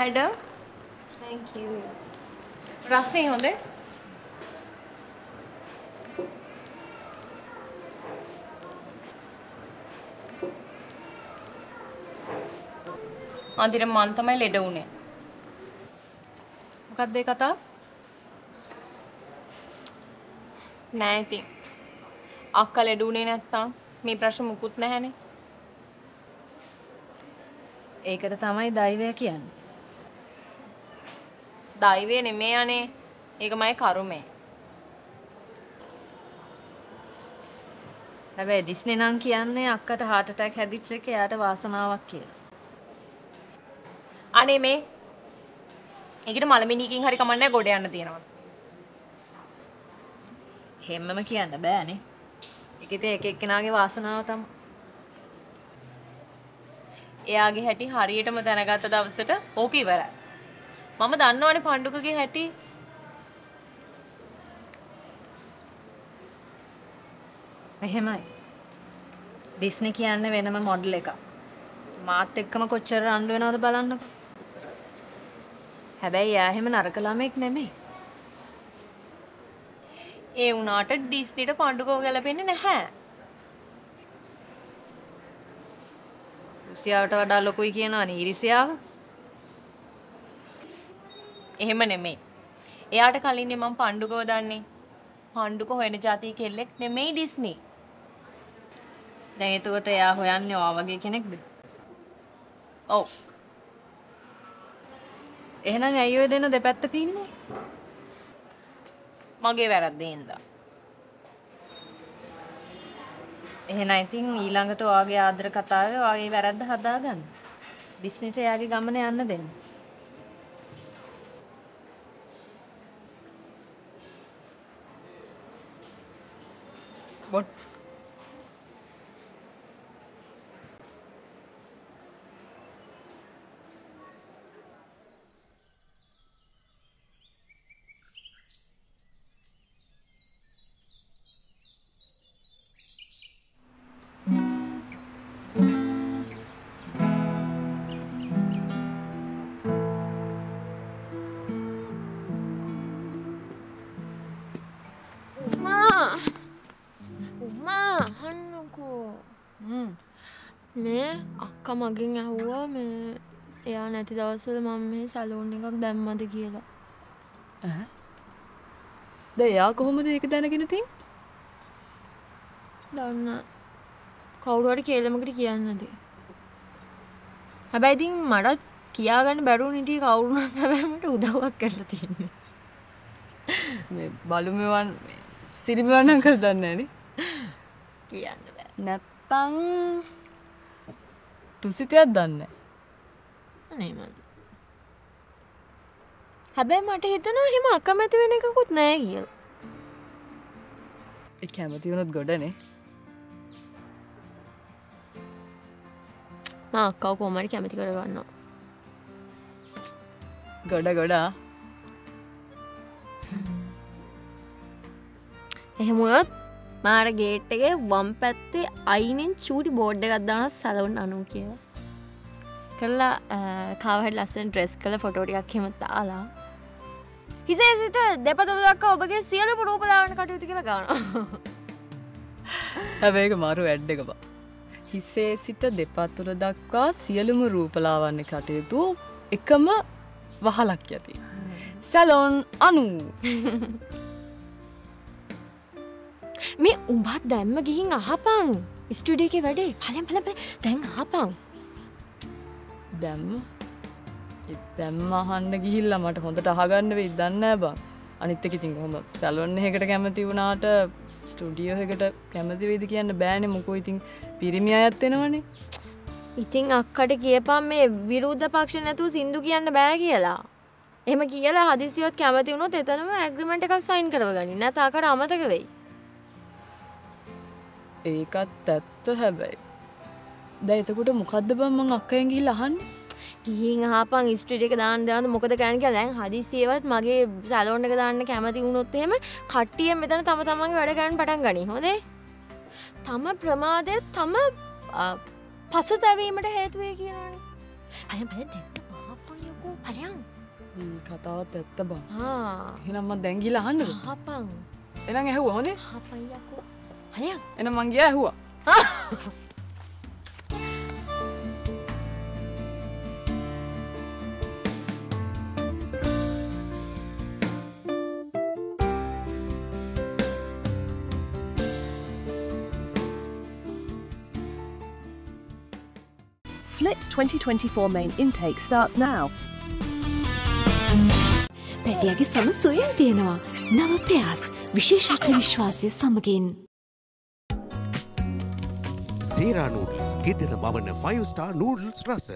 Madam රස්නේ හොඳේ. අන්තිර මන් තමයි ලෙඩ වුණේ. මොකක්ද ඒ කතාව? නෑ ඉතින්. අක්කා ලෙඩ වුණේ නැත්තම් මේ ප්‍රශ්න මුකුත් නැහැනේ. ඒකට තමයි දෛවය කියන්නේ. දෛවය නෙමේ අනේ ඒක මගේ කරුමේ හැබැයි ඩිස්නි නම් කියන්නේ අක්කට heart attack හැදිච්ච එක එයාට වාසනාවක් කියලා. අනේ මේ ඒකට මලමිණියකින් හරි කමන්නේ ගොඩ යන්න තියෙනවා හැමම කියන්න බෑනේ. ඒක ඉතින් එක එක්කෙනාගේ වාසනාව තමයි. එයාගේ හැටි හරියටම දැනගත්ත දවසට ඕක ඉවරයි මම දන්නවනේ පණ්ඩුකගේ හැටි එහෙමයි. ඩිස්නි කියන්නේ වෙනම මොඩල් එකක්. මාත් එක්කම කොච්චර රණ්ඩු වෙනවද බලන්නකෝ. හැබැයි එයා එහෙම නරක ළමෙක් නෙමෙයි. ඒ වුණාට ඩිස්නිට පණ්ඩුකෝ ගැලපෙන්නේ නැහැ රුසියාවට වඩා ලොකුයි කියනවා නේ ඉරිසියාව. එහෙම නෙමෙයි එයාට කලින්නේ මම පණ්ඩුකව දන්නේ පණ්ඩුක හොයන જાතිය කෙල්ලෙක් නෙමෙයි ඩිස්නි දැන් එතකොට එයා හොයන්නේ ඔයා වගේ කෙනෙක්ද? ඔව් එහෙනම් ඇයි ඔය දෙන්න දෙපැත්තක ඉන්නේ? මගේ වැරද්දේ හින්දා එහෙනම් ඉතින් ඊළඟට ඔයාගේ ආදර කතාවේ ඔයාගේ වැරද්ද හදාගන්න. ඩිස්නිට එයාගේ ගමන යන්න දෙන්න. අක්කා මගෙන් ඇහුවා මේ එයා නැති දවස්වල මම මේ සැලූන් එකක් දැම්මද කියලා. ද එයා කොහොමද ඒක දැනගෙන තින්? දන්න. කවුරුවට කියලමකට කියන්නද? හැබැයි ඉතින් මටත් කියාගන්න බැරුව නිටිය කවුරුණත් හැබැමට උදව්වක් කරලා තියන්නේ. මේ බලුමවන් සිරිමවන්නම් කර දන්න ඇනි කියන්න බෑ. නැත්තං තුසිතයක් දන්න අනේමන් හැබැයි මට හිතනවා එහෙම අකමැති වෙන එකකුත් නෑ කියල. කැමති වුණොත් ගොඩනේ. ම අක්කව කෝමරි කැමති කරගන්නවා. ගොඩ ගොඩා. එහෙමුණොත් මාර ගේට්ටගේ වම් පැත්තේ අයිනෙන් චූටි බෝඩ්ඩ ගත්දාන සලවුන් අනු කියව කරලා කාවට ලස්සන් ට්‍රෙස් කළ ෆොටෝටියක් හෙම තාලා හිසේ සිට දෙපතුළ දක්ක ඔබගේ සියලු රූපලාවන කටයුතු කියලා ගාන හැබේක මරු වැඩ්ඩක බා. හිසේ සිට දෙපත්තුර දක්වා සියලුම රූපලාවන්න කටයුතු එකම වහලක් යති. සැලොන් අනු මේ උඹත් දැම්ම ගිහින් අහපං ස්ටඩිය එක වැඩේ පලම් පලප දැන් හපං දැම්ම දැම්ම අහන්න ගිහිල්ල මට හොඳට අහගන්න වෙයි. දන්න බං. අනිත්තක ඉතින් හොම සැලොන්න එකට කැමති වුණාට ස්ටඩියෝ එකට කැමති වෙයිද කියන්න බෑන. මොකෝ ඉතින් පිරිමි අයත්වෙනවනේ ඉතින් අක්කට කියපම් මේ විරුද්ධ පක්ෂ නැතුව සිින්දු කියන්න බෑ කියලා. එම කියලා හදිසියොත් කැමති වුණොත් එතනම ඇග්‍රිමට එකක් සයින් කරගනි නැතාකට අමතක වෙයි ඒකත් ඇත්ත හැබැයි. දැ එතකොට මොකක්ද බම් මං අක්කයන් ගිල් අහන්න? ගිහින් හපන් ස්ට්‍රිට එක දාන්න දන්න මොකද කෑන්ක දැන් හදිසියවත් මගේ සැලෝන්න එක දාන්න කැමති වුණොත්තහෙම කට්ටිය මෙතන තම තමන්ගේ වැඩගන්න පටන් ගනි. හොදේ තම ප්‍රමාදය තම පසු තැවීමට හේතුවේ කියනනි අය ආපයකු පලයන්. කතාවත් ඇත්ත බං ආ එහෙනම් මං දැන් ගිහලා අහන්නද? හපං එහෙනම් ඇහුවා හොඳේ හපයියකෝ හලයන් එහෙනම් මං ගියා ඇහුවා Flit 2024 main intake starts now. පැටියගේ සම සුවයෙන් තියෙනවා නව පෙයාස් විශේෂත්ව විශ්වාසය සමගින්. සේරා නූඩල්ස් ගෙදර බවන ෆයිස්ටා නූඩල්ස් රස.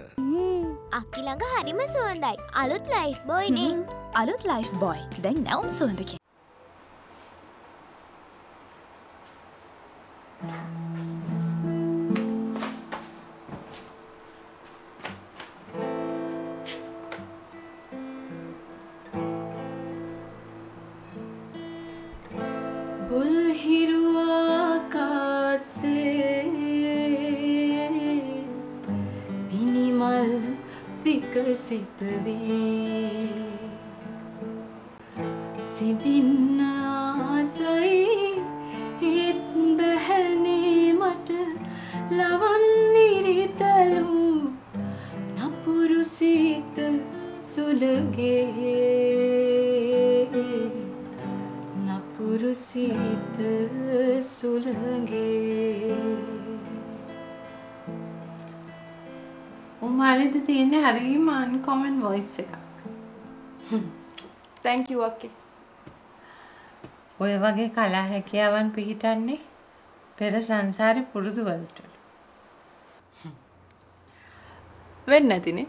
අක්කි ළඟ හරිම සුවන්දයි අලුත් ලයිෆ් බොයිනේ අලුත් ලයිෆ් බොයි දැන් නැවම් සුවඳකි විකසිත වේ සිබින්න ආසයි හිත් බැහැනේ මට ලවන්නිරිතලු නපුරු සීත සුළගේ නපුරු සීත සුළගේ උමාලට තියෙන හරිම අන්කොමන් වොයිස් එකක්. තැංකව අක්කේ ඔය වගේ කලා හැකියාවන් පිහිටන්නේ පෙර සංසාරි පුරුදුවලට වෙන්න ඇතිනේ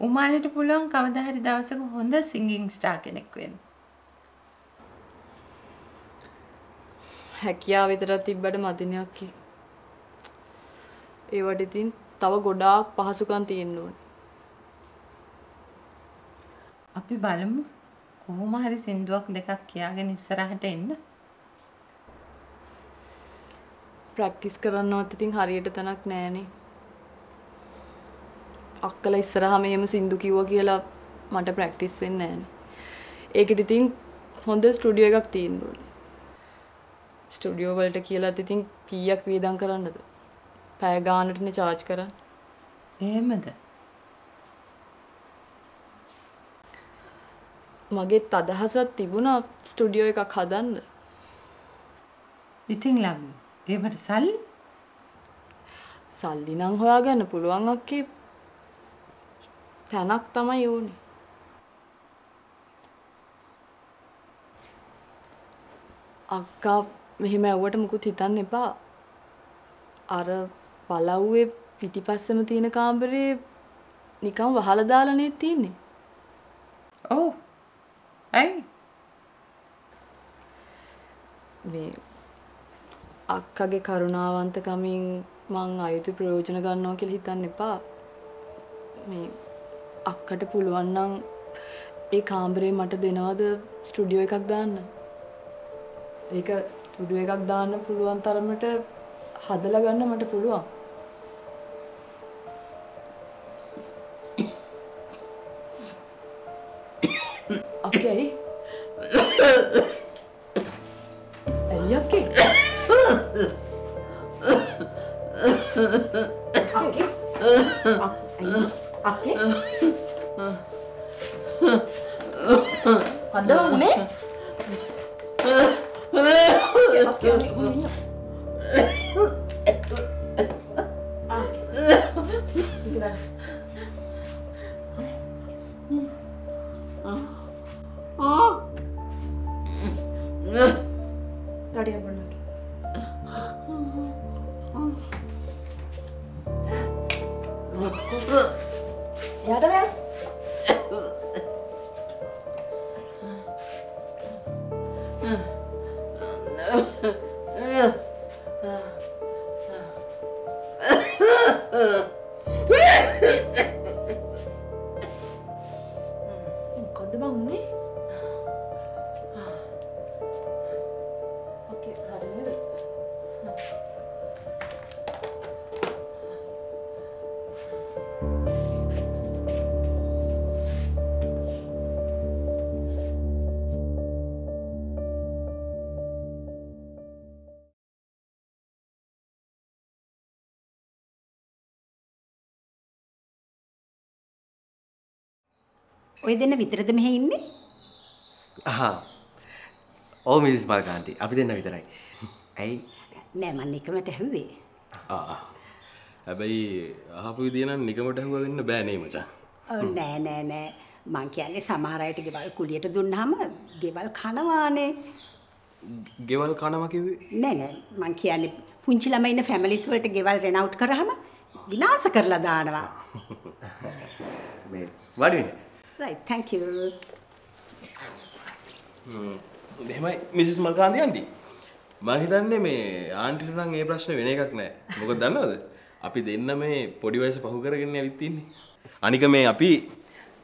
උමාලට පුළුවන් කවදහරි දවසක හොඳ සිංගිං ස්ටා කෙනෙක් වෙන්න. හැකියා විතරත් තිබ්බට මතිනයක්කි ඒවට ඉතින් තව ගොඩාක් පහසුකන් තියෙන්න ඕන අපි බලමු. කොහොම හරි සින්දුවක් දෙකක් කියාගෙන ඉස්සරහට එන්න. ප්‍රක්ටිස් කරන්නවත් ඉතින් හරියට තැනක් නෑනේ අක්කල ඉස්සරහම එහෙම සින්දු කිව්ව කියලා මට ප්‍රැක්ටිස් වෙන්න ෑනේ ඒකට ඉතින් හොඳ ස්ටුඩියෝ එකක් තියෙන්න ඕනේ. ස්ටුඩියෝ වලට කියලාත් ඉතින් කීයක් වේදම් කරන්නද? පැය ගානටනේ චාර්ජ් කරන්න. එහෙමද මගෙත් අදහසක් තිබුණා ස්ටුඩියෝ එකක් හදන්න. ඉතින් ලබ්ලි ඒවට සල්ලි? සල්ලි නම් හොයාගන්න පුළුවන් අක්කේ තැනක් තමයි ඕනේ. අක්කා මෙහෙම ඇව්වට මුකුත් හිතන්න එපා. අර පලව්වේ පිටිපස්සම තියෙන කාම්බරේ නිකම් වහලා දාලානේ තියෙන්නේ? ඔව් ඇයි මේ අක්කගේ කරුණාවන්තකමින් මං අයුතු ප්‍රයෝජන ගන්නවා කියලා හිතන්න එපා. මේ අක්කට පුළුවන් නම් ඒ කාම්බරේ මට දෙනවද ස්ටුඩියෝ එකක් දාන්න? ඒක ස්ටුඩියෝ එකක් දාන්න පුළුවන් තරමට හදලා ගන්න මට පුළුවන්. 아깨? 아, 아깨? 안 나오네? 아깨, 아깨, 아깨, මොකද්ද ඔය දෙන්න විතරද මෙහෙ ඉන්නේ? හා ඕ මිසිස් මල්කාන්ති අපි දෙන්න විතරයි ඇයි නෑ මම නිකමට ඇහුවේ. හැබැයි අහපු විදිනම් නිකමට ඇහුව වෙන්න බෑ නේ මචං. ඔව් නෑ නෑ නෑ මං කියන්නේ සමහර අයට ගෙවල් කුලියට දුන්නාම ගෙවල් කනවානේ. ගෙවල් කනවා කිව්වේ? නෑ නෑ මං කියන්නේ පුංචි ළමයි ඉන්න ෆැමිලිස් වලට ගෙවල් රෙනවුට් කරාම විනාශ කරලා දානවා. මේ වඩින්න right thank you. මෙහෙමයි මිසිස් මල්කාන්ති ආන්ටි. මම හිතන්නේ මේ ආන්ටිට නම් ඒ ප්‍රශ්නේ වෙන එකක් නෑ. මොකද දන්නවද? අපි දෙන්න මේ පොඩි වයස පහු කරගෙන ඇවිත් ඉන්නේ. අනික මේ අපි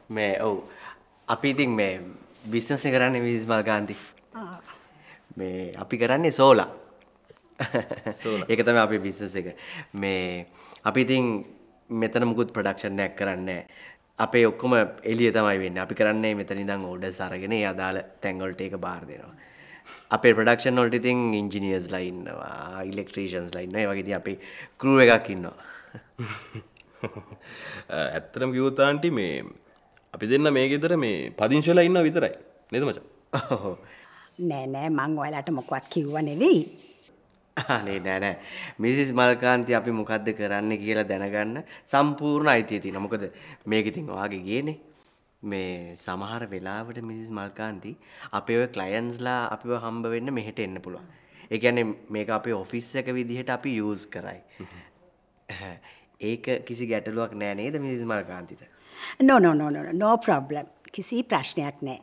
මේ ඔව් අපි ඉතින් මේ බිස්නස් එක කරන්නේ මිසිස් මල්කාන්ති මේ අපි කරන්නේ සෝලා ඒක තමයි අපේ බිස්නස් එක මේ අපි ඉතින් මෙතන මුකුත් ප්‍රොඩක්ෂන් එකක් කරන්නේ අපේ ඔක්කොම එළිය තමයි වෙන්නේ අපි කරන්නේ මෙතන ඉඳන් ඕඩර්ස් අරගෙන ඒ අදාළ තැන් වලට ඒක බාර දෙනවා අපේ ප්‍රොඩක්ෂන් වලට ඉතින් ඉන්ජිනියර්ස්ලා ඉන්නවා ඉලෙක්ට්‍රීෂියන්ස්ලා ඉන්නවා ඒ වගේ ඉතින් අපි ක්‍රූ එකක් ඉන්නවා ඇත්තටම කිව්වොත් ආන්ටි මේ අපි දෙන්න මේ ගෙදර මේ පදිංචිලා ඉන්නවා විතරයි. නේද මචං? නෑ නෑ මං ඔයාලට මොකවත් කිව්ව නෙවෙයි. අනේ නෑ නෑ මිසිස් මල්කාන්ති අපි මොකද්ද කරන්න කියලා දැනගන්න සම්පූර්ණ අයිතිය තියෙනවා. මොකද මේක ඉතින් ඔයාගේ ගේනේ. මේ සමහර වෙලාවට මිසිස් මල්කාන්ති අපේ ඔය ක්ලයන්ස්ලා අපිව හම්බ වෙන්න මෙහෙට එන්න පුළුවන්. ඒ කියන්නේ මේක අපේ ඔෆිස් එක විදිහට අපි යූස් කරයි. ඒක කිසි ගැටලුවක් නෑ නේද මිසිස් මල්කාන්තිට? no no no no no problem. කිසි ප්‍රශ්නයක් නෑ.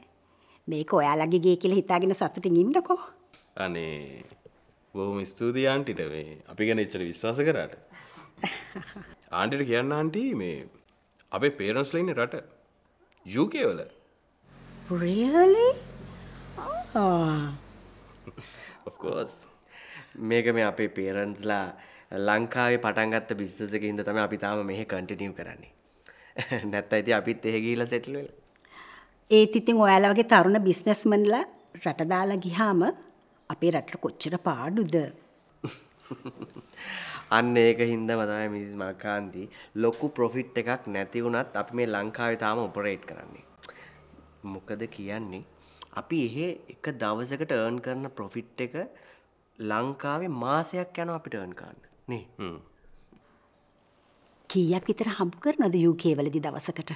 මේක ඔයාලගේ ගේ කියලා හිතාගෙන සතුටින් ඉන්නකෝ. අනේ බොහොම ස්තුතියි ආන්ටිට මේ අපි ගැන එච්චර විශ්වාස කරාට. ආන්ටිට කියන්න ආන්ටි මේ අපේ පේරන්ට්ස්ලා ඉන්නේ රට UK වල. really? Oh. of course. මේක මේ අපේ පේරන්ට්ස්ලා ලංකාවේ පටන් ගත්ත බිස්නස් එකේ ඉඳන් තමයි අපි තාම මෙහෙ කන්ටිනියු කරන්නේ. නැත්නම් ඉතින් අපිත් එහෙ ගිහිල්ලා සෙටල් වෙලා. ඒත් ඉතින් ඔයාලා වගේ තරුණ බිස්නස්මන්ලා රට දාලා ගියාම අපේ රටට කොච්චර පාඩුද? අන්න ඒක හින්දාම තමයි මිසිස් මල්කාන්ති ලොකු ප්‍රොෆිට් එකක් නැති වුණත් අපි මේ ලංකාවේ තාම ඔපරේට් කරන්නේ. මොකද කියන්නේ අපි එහෙ එක දවසකට earn කරන ප්‍රොෆිට් එක ලංකාවේ මාසයක් යනවා අපිට earn කරන්න. නේ. කීයක් විතර හම්බ කරනවද UK වලදී දවසකට?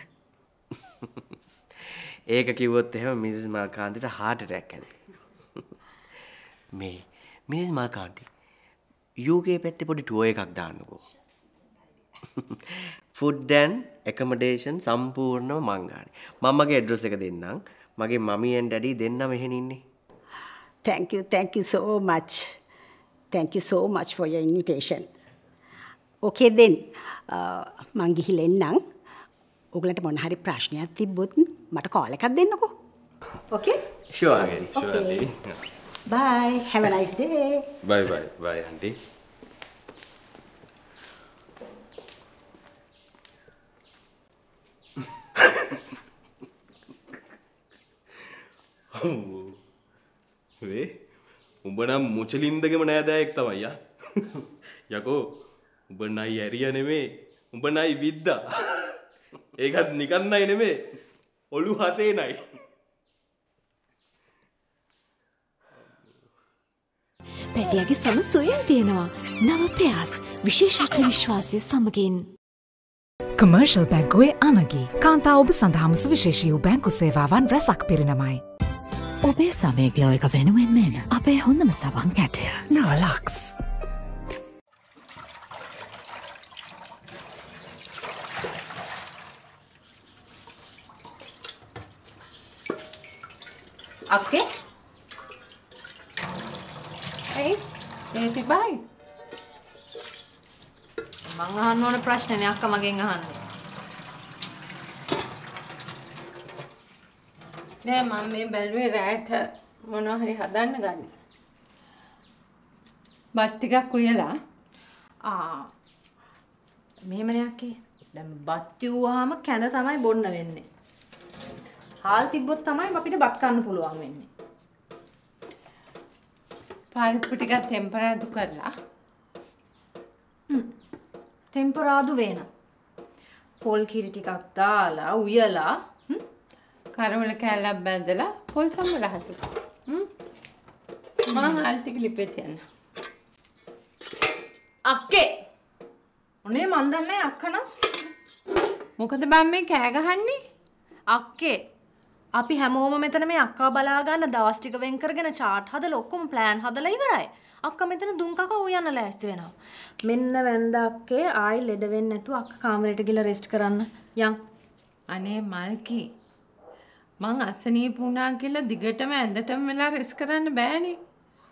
ඒක කිව්වොත් එහෙම මිසිස් මල්කාන්තිට heart attack ඇති. මේ මිසිස් මල්කාන්ති UK පැත්තේ පොඩි ටුවර් එකක් දාන්නකෝ. ෆුඩ් ඇන් එකමඩේෂන් සම්පූර්ණව මං ගානේ. මම මගේ ඇඩ්‍රස් එක දෙන්නම්. මගේ මමී ඇන් ඩැඩි දෙන්න මෙහෙන් ඉන්නේ. Thank you, thank you so much. Thank you so much for your invitation. Okay then, uh, මං ගිහිල්ලා එන්නම්. ඔයගලන්ට මොන හරි ප්‍රශ්නයක් තිබ්බොත් මට කෝල් එකක් දෙන්නකෝ. Okay? Sure, Agari. Sure, Okay. Bye. Have a nice day. Bye bye. Bye aunty. අම්මෝ. වේ උඹ නම් මුචලින්දගෙම නෑදෑයෙක් තමයි යා. යකෝ උඹ නයි ඇරිය නෙමේ උඹ නයි විද්දා. ඒකත් නිකන් නයි නෙමේ ඔලු හතේ නයි. පැටියගේ සම සුවයෙන් තියෙනවා. නව පෙයාස් විශේෂඥ විශ්වාසය සමගින්. කමර්ශල් බැංකුවේ අනගී කාන්තා ඔබ සඳහාම සුවිශේෂී වූ බැංකු සේවාවන් රැසක් පිරිනමයි. ඔබේ සමයගලෝ එක වෙනුවෙන් එන අපේ හොඳම සවන් කැටය. නවලක්ස්. අක්කේ ඇයි ඒ තිබයි මං අහන්න ඕන ප්‍රශ්නනේ අක්කා මගෙන් අහන්නේ. නෑ මම මේ බැලුවේ රෑට මොනවා හරි හදන්න ගන්න. බත් ටිකක් උයලා ආ මෙහෙමනේ අක්කේ. දැන් බත් කිව්වහම කැඳ තමයි බොන්න වෙන්නේ. හාල් තිබ්බොත් තමයි අපිට බත් කන්න පුළුවන් වෙන්නේ. පරිප්පු ටිකක් ටෙම්පරාදු කරලා ටෙම්පරාදු වෙන. පොල් කිරි ටිකක් දාලා උයලා කරවල කෑල්ලක් බැඳලා පොල් සම්බල හදලා. හ්ම්. මං හාල් ටික ලිපේ තියන්න. අක්කේ ඔනේ මන් දන්නේ අක්කනම් මොකද බං මේ කෑ ගහන්නේ? අක්කේ අපි හැමෝම මෙතන මේ අක්කා බලා ගන්න දවස් ටික වෙන් කරගෙන chart හදලා ඔක්කොම plan හදලා ඉවරයි. අක්කා මෙතන දුම් කකා උයන්න ලෑස්ති වෙනවා. මෙන්න වැන්ද අක්කේ ආයි ලෙඩ වෙන්නේ නැතුව අක්කා කාමරේට ගිහලා රෙස්ට් කරන්න. යන්. අනේ මල්කි මං අසනීප වුණා කියලා දිගටම ඇඳටම වෙලා රෙස් කරන්න බෑනේ.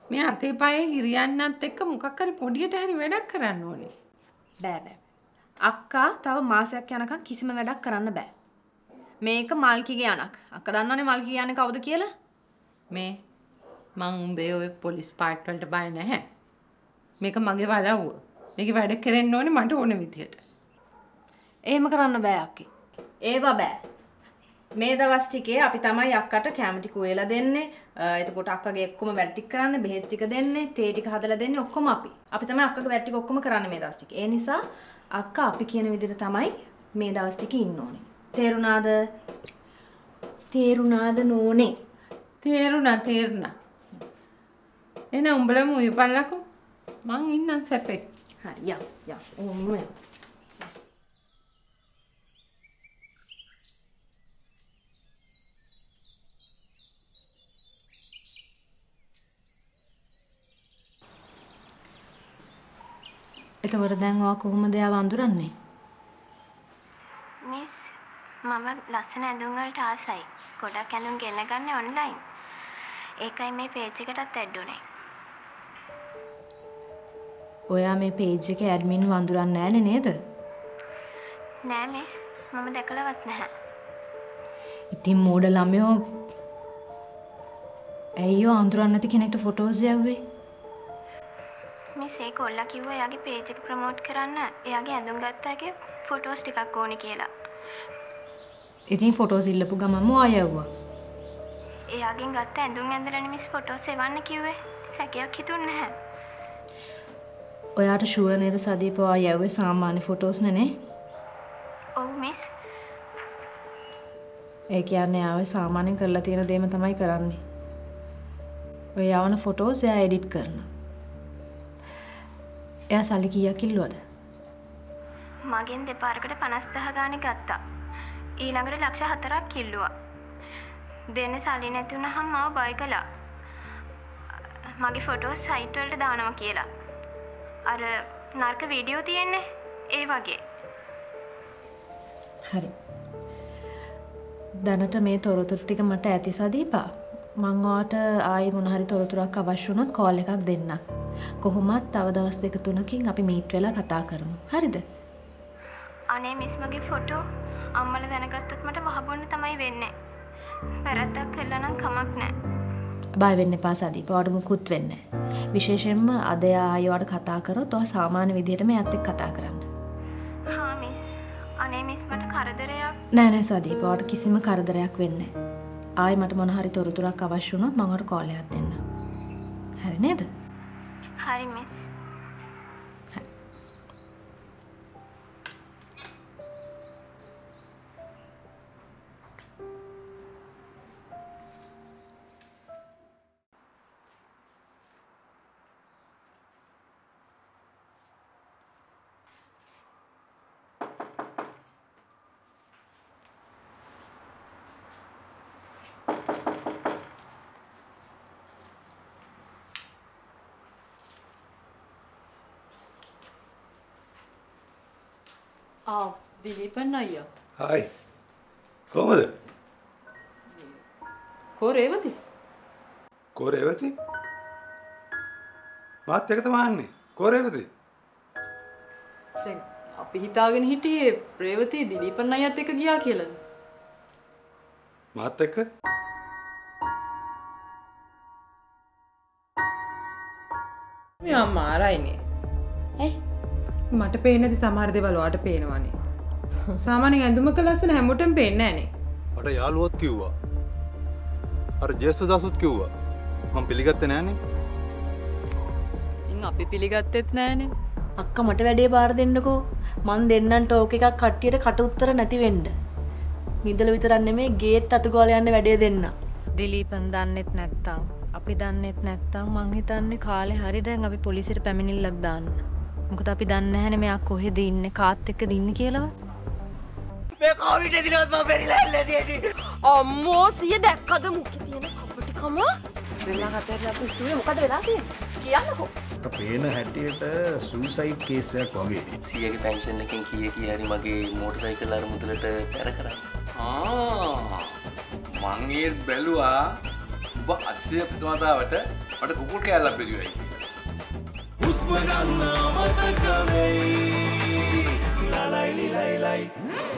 මේ අතේ පයේ හිරියන්නත් එක්ක මොකක් හරි පොඩියට හරි වැඩක් කරන්න ඕනේ. බෑ බෑ. අක්කා තව මාසයක් යනකම් කිසිම වැඩක් කරන්න බෑ. මේක මල්කිගේ අනක්. අක්කා දන්නවනේ මල්කි කියන්නේ කවුද කියලා? මේ මං උඹේ ඔය පොලිස් පාට් වලට බය නැහැ. මේක මගේ වලව්ව. මේක වැඩ කරන්න ඕනේ මට ඕන විදිහට. එහෙම කරන්න බෑ අක්කේ. ඒවා බෑ. මේ දවස් ටිකේ අපි තමයි අක්කට කැම ටික උයලා දෙන්නේ. එතකොට අක්කගේ ඔක්කොම වැඩ ටික කරන්න, බෙහෙත් ටික දෙන්නේ, තේ ටික හදලා දෙන්නේ ඔක්කොම අපි. අපි තමයි අක්කගේ වැඩ ටික ඔක්කොම කරන්නේ මේ දවස් ටිකේ. ඒ නිසා අක්කා අපි කියන විදිහට තමයි මේ දවස් ටිකේ ඉන්න ඕනේ. තේරුණාද? තේරුණාද නෝනේ? තේරුණා තේරුණා. එන උඹලම උයපල්ලකෝ. මං ඉන්නම් සැපේ. හරි යම් යම්. ඕම යම්. එතකොට දැන් ඔයා කොහොමද එයාව අඳුරන්නේ? මම ලස්සන ඇඳුම් වලට ආසයි. ගොඩක් ඇඳුම් ගෙන්න ගන්න ඔන්ලයින්. ඒකයි මේ පේජ් එකටත් ඇඩ් උනේ. ඔයා මේ පේජ් එකේ ඇඩ්මින් වඳුරන්නේ නැහනේ නේද? නෑ මිස් මම දැකලවත් නැහැ. ඉතින් මෝඩ ළමයෝ ඇයියෝ අඳුරන්නේ නැති කෙනෙක්ට ෆොටෝස් යව්වේ? මිස් ඒ කොල්ලා කිව්වා එයාගේ පේජ් එක ප්‍රමෝට් කරන්න එයාගේ ඇඳුම් ගත්තාගේ ෆොටෝස් ටිකක් ඕනේ කියලා. ඉතින් ෆොටෝස් ඉල්ලපු ගමන්ම ඔයා යවුවා. එයාගෙන් ගත්ත ඇඳුම් ඇඳලානේ මිස් ෆොටෝස් එවන්න කිව්වේ. සැකයක් හිතුන්නේ නැහැ. ඔයාට ෂුවර් නේද සදීප ඔයා යව්වේ සාමාන්‍ය ෆොටෝස් නේ? ඔව් මිස්. ඒ කියන්නේ ආවේ සාමාන්‍යයෙන් කරලා තියෙන දේම තමයි කරන්නේ. ඔය යවන ෆොටෝස් එයා එඩිට් කරනවා. එයා සල්ලි කීයක් ඉල්ලුවද? මගෙන් දෙපාරකට 50000 ගානේ ගත්තා. ඊළඟට ලක්ෂ 4ක් කිල්ලුවා. දෙන්න සල්ලි නැති වුණාම මාව බය කළා. මගේ ෆොටෝස් සයිට් වලට දානවා කියලා. අර නර්ක වීඩියෝ තියෙන්නේ ඒ වගේ. හරි. දැනට මේ තොරතුරු ටික මට ඇති සදීපා. මං ඔයාට ආයි මොන හරි තොරතුරක් අවශ්‍ය වුණොත් කෝල් එකක් දෙන්නම්. කොහොමත් තව දවස් දෙක තුනකින් අපි මීට් වෙලා කතා කරමු. හරිද? අනේ මිස් මගේ ෆොටෝ අම්මලා දැනගත්තොත් මට වහබොන්න තමයි වෙන්නේ. වැරද්දක් කළා නම් කමක් නැහැ. බය වෙන්න එපා සදීප. ඔයාට මුකුත් වෙන්නේ නැහැ. විශේෂයෙන්ම අද එයා ආයි ඔයාට කතා කරොත් ඔයා සාමාන්‍ය විදිහටම එයාත් එක්ක කතා කරන්න. හා මිස්. අනේ මිස් මට කරදරයක්. නෑ නෑ සදීප. ඔයාට කිසිම කරදරයක් වෙන්නේ නැහැ. ආයි මට මොන හරි තොරතුරක් අවශ්‍ය වුණොත් මම ඔයාට කෝල් එකක් දෙන්නම්. හරි නේද? හරි මිස්. ආ දිලීපන් අයියා. හායි. කොහමද? කෝ රේවති? කෝ රේවති? මාත් එක තමන්නේ කෝ රේවති? දැන් අපි හිතාගෙන හිටියේ රේවති දිලීපන් අයියත් එක්ක ගියා කියලාද? මාත් එක්ක? මෙයා මාරයිනේ ඇයි මට පේන්නේ නැති සමහර දේවල් ඔයාට පේනවනේ. සාමාන්‍යයෙන් ඇඳුමක ලස්සන හැමෝටම පේන්නේ නැහනේ. මට යාළුවොත් කිව්වා. අර ජේසු දසුත් කිව්වා. මම පිළිගත්තේ නෑනේ ඉතින් අපි පිළිගත්තෙත් නෑනේ. අක්ක මට වැඩේ බාර දෙන්නකෝ. මන් දෙන්නන්ට ඕක එකක් කට්ටියට කට උත්තර නැති වෙන්න. මිදල විතරන්න මේ ගේත් අතුගෝල යන්න වැඩේ දෙන්න. දිලීපන් දන්නෙත් නැත්තම් අපි දන්නෙත් නැත්තම් මං හිතන්නේ කාලේ හරි දැන් අපි පොලිසියට පැමිණිල්ලක් දාන්න. මොකද අපි දන්නේ නැහැනේ මෙයා කොහෙද ඉන්නේ කාත් එක්කද ඉන්නේ කියලා. මේ කොවිඩ් දිනවත් මම පෙරිලා ඇල්ලේ තියෙන්නේ. අම්මෝ සිය දැක්කද මුඛේ තියෙන කපටිකම? වෙලා කතරේ අපේ ස්ටුඩියෝ මොකද වෙලා තියෙන්නේ? කියන්නකෝ. පේන හැටියට සූසයිඩ් කේසයක් වගේ සියගේ පැන්ෂන් එකෙන් කිය කිය හරි මගේ මෝටර් සයිකල් අර මුදලට පැර කරා. මං ඒත් බැලුවා උඹ අත්සය ප්‍රතිමතාවට මට කුකුල් කෑල්ලක් බෙදුවයි හුස්ම ගන්න අමතක වෙයි ලලයිලි ලයිලයි